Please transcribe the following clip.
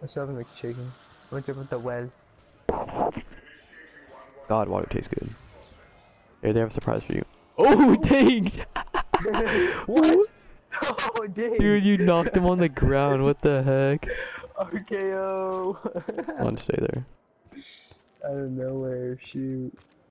What's up, chicken. What's up with the well? God, water tastes good. Here, they have a surprise for you. Oh, dang! what? Oh, dang. Dude, you knocked him on the ground. What the heck? RKO. I want to stay there. Out of nowhere, shoot.